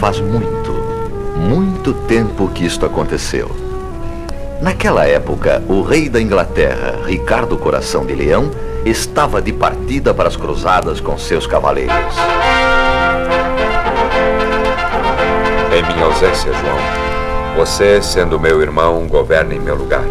Faz muito, muito tempo que isto aconteceu. Naquela época, o rei da Inglaterra, Ricardo Coração de Leão, estava de partida para as cruzadas com seus cavaleiros. Em minha ausência, João, você, sendo meu irmão, governe em meu lugar.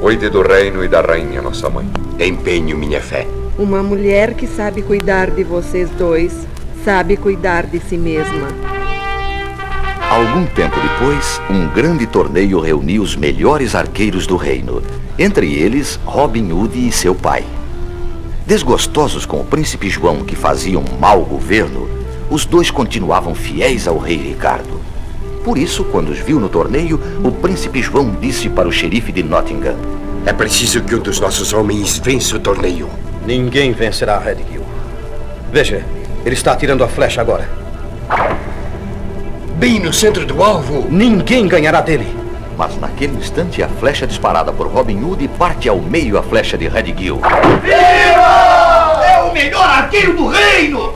Cuide do reino e da rainha, nossa mãe. Empenho minha fé. Uma mulher que sabe cuidar de vocês dois, sabe cuidar de si mesma. Algum tempo depois, um grande torneio reuniu os melhores arqueiros do reino, entre eles Robin Hood e seu pai. Desgostosos com o príncipe João que fazia um mau governo, os dois continuavam fiéis ao rei Ricardo. Por isso, quando os viu no torneio, o príncipe João disse para o xerife de Nottingham: É preciso que um dos nossos homens vença o torneio. Ninguém vencerá Redgill. Veja, ele está atirando a flecha agora. Bem no centro do alvo. Ninguém ganhará dele. Mas naquele instante, a flecha disparada por Robin Hood parte ao meio a flecha de Redgill. Viva! É o melhor arqueiro do reino!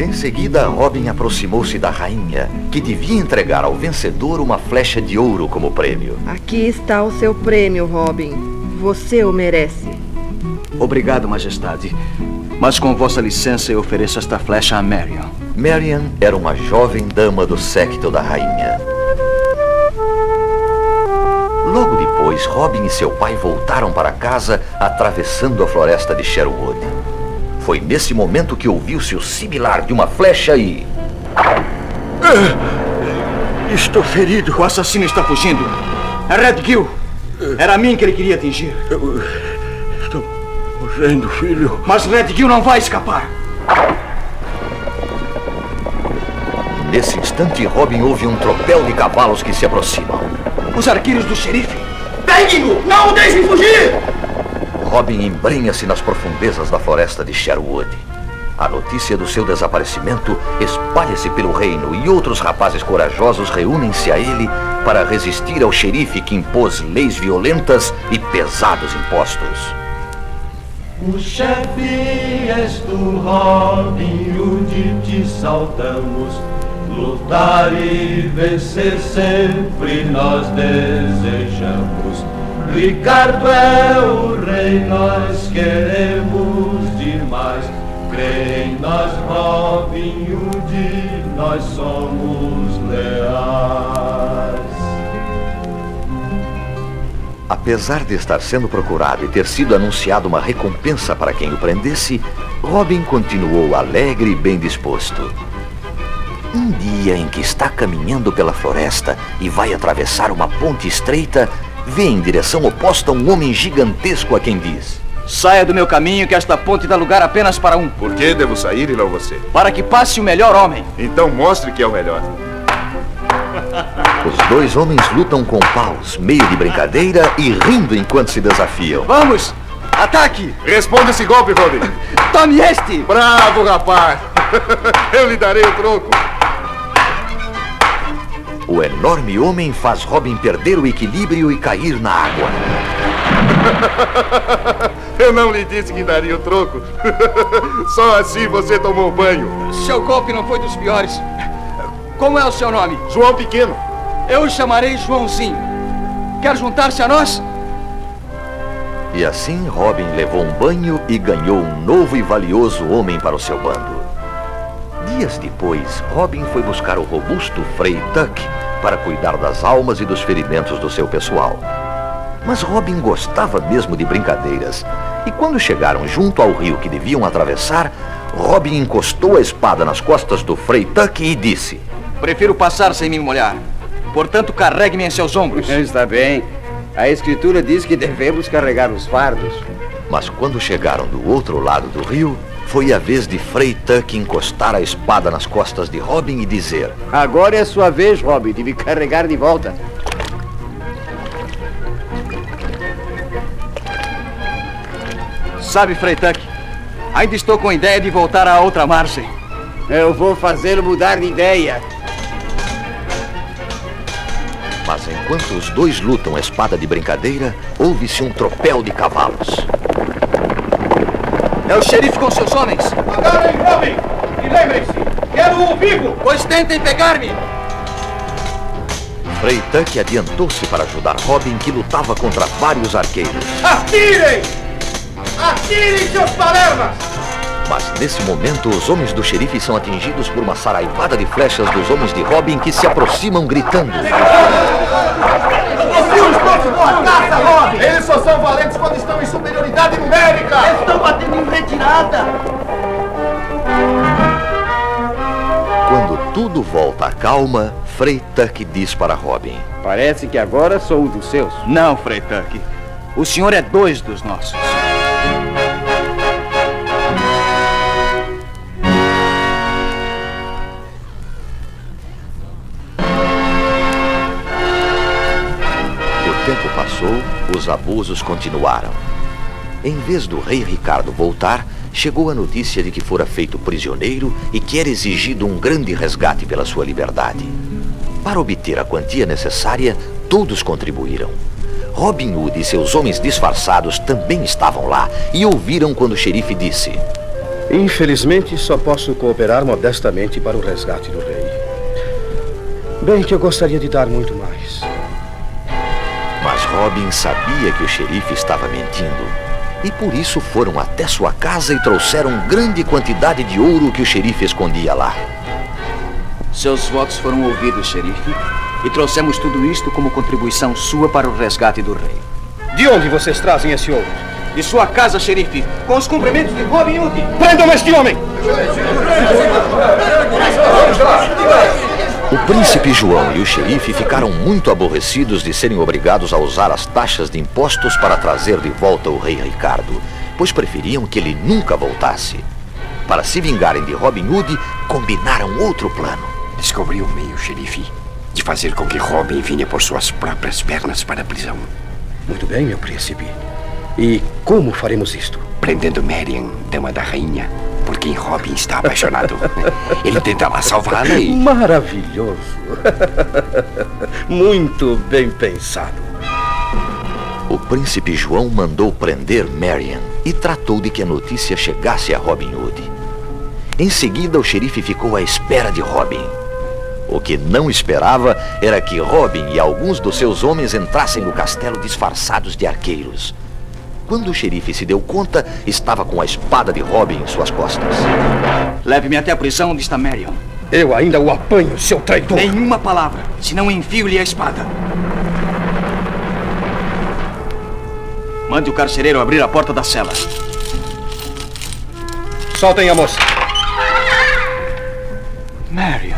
Em seguida, Robin aproximou-se da rainha, que devia entregar ao vencedor uma flecha de ouro como prêmio. Aqui está o seu prêmio, Robin. Você o merece. Obrigado, Majestade. Mas com vossa licença, eu ofereço esta flecha a Marion. Marion era uma jovem dama do séquito da rainha. Logo depois, Robin e seu pai voltaram para casa, atravessando a floresta de Sherwood. Foi nesse momento que ouviu-se o similar de uma flecha e... Uh, estou ferido. O assassino está fugindo. É Red Gill. Era a mim que ele queria atingir. Eu estou morrendo, filho. Mas Red Gill não vai escapar. Nesse instante, Robin ouve um tropel de cavalos que se aproximam. Os arqueiros do xerife. Peguem-no! Não o deixem fugir! Robin embrenha-se nas profundezas da floresta de Sherwood. A notícia do seu desaparecimento espalha-se pelo reino e outros rapazes corajosos reúnem-se a ele para resistir ao xerife que impôs leis violentas e pesados impostos. O chefe és tu, Robin Hood, te saltamos. Lutar e vencer sempre nós desejamos. Ricardo é o rei, nós queremos demais. Crê em nós, Robin Hood, nós somos leais. Apesar de estar sendo procurado e ter sido anunciado uma recompensa para quem o prendesse, Robin continuou alegre e bem disposto. Um dia em que está caminhando pela floresta e vai atravessar uma ponte estreita, vê em direção oposta um homem gigantesco a quem diz: Saia do meu caminho que esta ponte dá lugar apenas para um. Por que devo sair e não você? Para que passe o melhor homem. Então mostre que é o melhor. Os dois homens lutam com paus, meio de brincadeira e rindo enquanto se desafiam. Vamos! Ataque! Responda esse golpe, Robin! Tome este! Bravo, rapaz! Eu lhe darei o troco. O enorme homem faz Robin perder o equilíbrio e cair na água. Eu não lhe disse que daria o troco. Só assim você tomou banho. Seu golpe não foi dos piores. Como é o seu nome? João Pequeno. Eu o chamarei Joãozinho. Quer juntar-se a nós? E assim Robin levou um banho e ganhou um novo e valioso homem para o seu bando. Dias depois, Robin foi buscar o robusto Frei Tuck para cuidar das almas e dos ferimentos do seu pessoal. Mas Robin gostava mesmo de brincadeiras. E quando chegaram junto ao rio que deviam atravessar, Robin encostou a espada nas costas do Frei Tuck e disse: Prefiro passar sem me molhar. Portanto, carregue-me em seus ombros. Está bem. A escritura diz que devemos carregar os fardos. Mas quando chegaram do outro lado do rio, foi a vez de Frei Tuck encostar a espada nas costas de Robin e dizer: Agora é sua vez, Robin, de me carregar de volta. Sabe, Frei Tuck, ainda estou com a ideia de voltar à outra margem. Eu vou fazê-lo mudar de ideia. Mas enquanto os dois lutam a espada de brincadeira, ouve-se um tropel de cavalos. É o xerife com seus homens. Agarrem Robin! E lembrem-se, Quero-o vivo! Pois tentem pegar-me! Frei Tuck adiantou-se para ajudar Robin, que lutava contra vários arqueiros. Atirem! Atirem, seus palermas! Mas nesse momento, os homens do xerife são atingidos por uma saraivada de flechas dos homens de Robin que se aproximam gritando. Eles só são valentes quando estão em superioridade numérica! Eles estão batendo em retirada! Quando tudo volta à calma, Frei Tuck diz para Robin. Parece que agora sou um dos seus. Não, Frei Tuck. O senhor é dois dos nossos. Os abusos continuaram. Em vez do rei Ricardo voltar, chegou a notícia de que fora feito prisioneiro e que era exigido um grande resgate pela sua liberdade. Para obter a quantia necessária, todos contribuíram. Robin Hood e seus homens disfarçados também estavam lá e ouviram quando o xerife disse: Infelizmente, só posso cooperar modestamente para o resgate do rei. Bem que eu gostaria de dar muito mais. Robin sabia que o xerife estava mentindo. E por isso foram até sua casa e trouxeram grande quantidade de ouro que o xerife escondia lá. Seus votos foram ouvidos, xerife, e trouxemos tudo isto como contribuição sua para o resgate do rei. De onde vocês trazem esse ouro? De sua casa, xerife, com os cumprimentos de Robin Hood. Prendam este homem! O príncipe João e o xerife ficaram muito aborrecidos de serem obrigados a usar as taxas de impostos para trazer de volta o rei Ricardo, pois preferiam que ele nunca voltasse. Para se vingarem de Robin Hood, combinaram outro plano. Descobri um meio, xerife, de fazer com que Robin vinha por suas próprias pernas para a prisão. Muito bem, meu príncipe. E como faremos isto? Prendendo Marian, dama da rainha, por quem Robin está apaixonado. Ele tentará salvá-la e... Maravilhoso. Muito bem pensado. O príncipe João mandou prender Marian e tratou de que a notícia chegasse a Robin Hood. Em seguida, o xerife ficou à espera de Robin. O que não esperava era que Robin e alguns dos seus homens entrassem no castelo disfarçados de arqueiros. Quando o xerife se deu conta, estava com a espada de Robin em suas costas. Leve-me até a prisão onde está Marion. Eu ainda o apanho, seu traidor. Nenhuma palavra, senão enfio-lhe a espada. Mande o carcereiro abrir a porta da cela. Soltem a moça. Marion.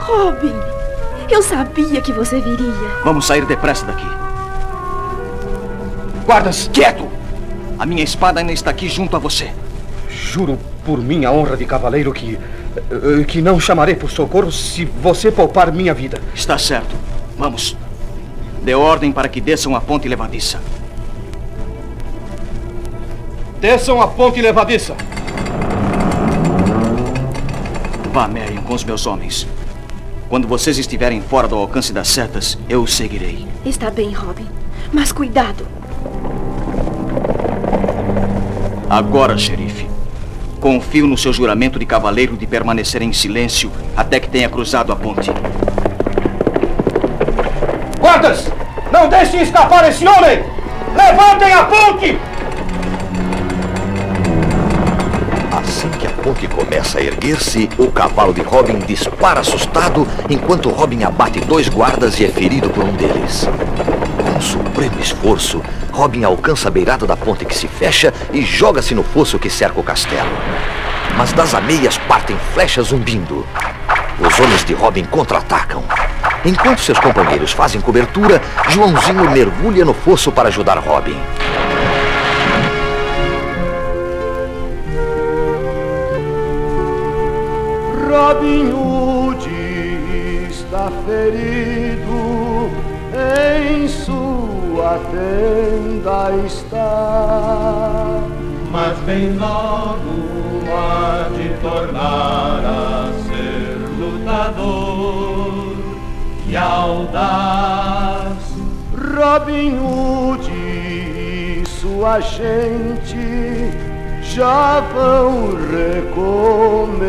Robin, eu sabia que você viria. Vamos sair depressa daqui. Guardas, quieto! A minha espada ainda está aqui junto a você. Juro por minha honra de cavaleiro que. eh, que não chamarei por socorro se você poupar minha vida. Está certo. Vamos. Dê ordem para que desçam a ponte levadiça. Desçam a ponte levadiça. Vá, Marion, com os meus homens. Quando vocês estiverem fora do alcance das setas, eu os seguirei. Está bem, Robin. Mas cuidado. Agora, xerife. Confio no seu juramento de cavaleiro de permanecer em silêncio até que tenha cruzado a ponte. Guardas! Não deixem escapar esse homem! Levantem a ponte! Assim que a ponte começa a erguer-se, o cavalo de Robin dispara assustado, enquanto Robin abate dois guardas e é ferido por um deles. Com supremo esforço, Robin alcança a beirada da ponte que se fecha e joga-se no fosso que cerca o castelo. Mas das ameias partem flechas zumbindo. Os homens de Robin contra-atacam. Enquanto seus companheiros fazem cobertura, Joãozinho mergulha no fosso para ajudar Robin. Robin Hood está ferido, em sua tenda está. Mas bem logo há de tornar a ser lutador e audaz. Robin Hood e sua gente já vão recomeçar.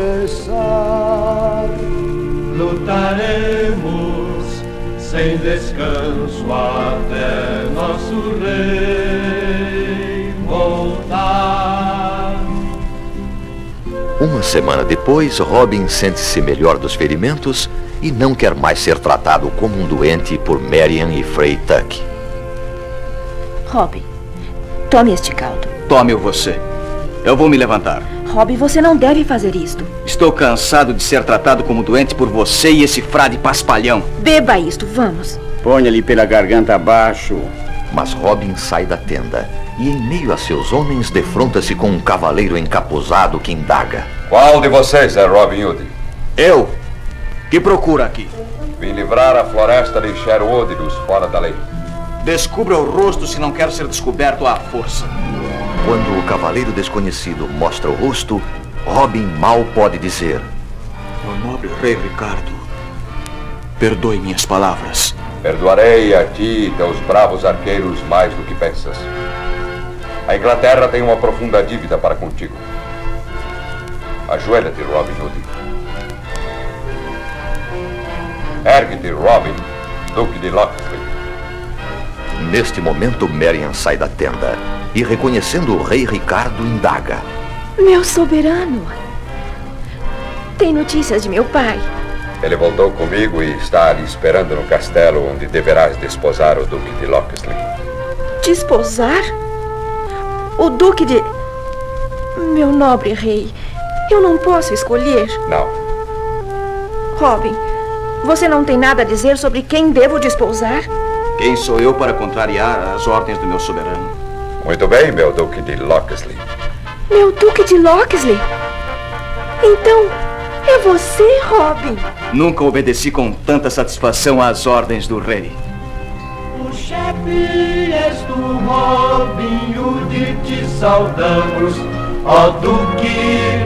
lutaremos sem descanso até nosso rei voltar. Uma semana depois, Robin sente-se melhor dos ferimentos e não quer mais ser tratado como um doente por Marian e Frey Tuck. Robin, tome este caldo. Tome-o você. Eu vou me levantar. Robin, você não deve fazer isto. Estou cansado de ser tratado como doente por você e esse frade paspalhão. Beba isto, vamos. Ponha-lhe pela garganta abaixo. Mas Robin sai da tenda e, em meio a seus homens, defronta-se com um cavaleiro encapuzado que indaga. Qual de vocês é Robin Hood? Eu. Que procura aqui? Vim livrar a floresta de Sherwood dos fora da lei. Descubra o rosto se não quer ser descoberto à força. Quando o cavaleiro desconhecido mostra o rosto, Robin mal pode dizer. Meu nobre rei Ricardo, perdoe minhas palavras. Perdoarei a ti e teus bravos arqueiros mais do que pensas. A Inglaterra tem uma profunda dívida para contigo. Ajoelha-te, Robin Hood. Ergue-te, Robin, Duque de Locksley. Neste momento, Marian sai da tenda e, reconhecendo o rei Ricardo, indaga. Meu soberano. Tem notícias de meu pai. Ele voltou comigo e está ali esperando no castelo onde deverás desposar o Duque de Locksley. Desposar? O Duque de. Meu nobre rei, eu não posso escolher. Não. Robin, você não tem nada a dizer sobre quem devo desposar? Quem sou eu para contrariar as ordens do meu soberano? Muito bem, meu Duque de Locksley. Meu Duque de Locksley? Então, é você, Robin? Nunca obedeci com tanta satisfação às ordens do rei. O chefe és tu, Robin Hood, te saudamos. Ó Duque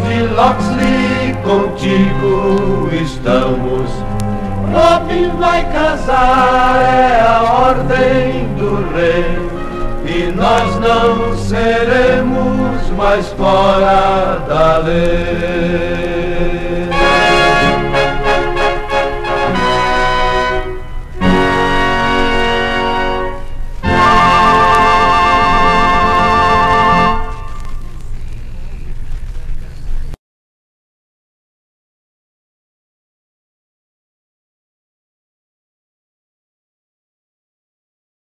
de Locksley, contigo estamos. Robin vai casar, é a ordem do rei. E nós não seremos mais fora da lei.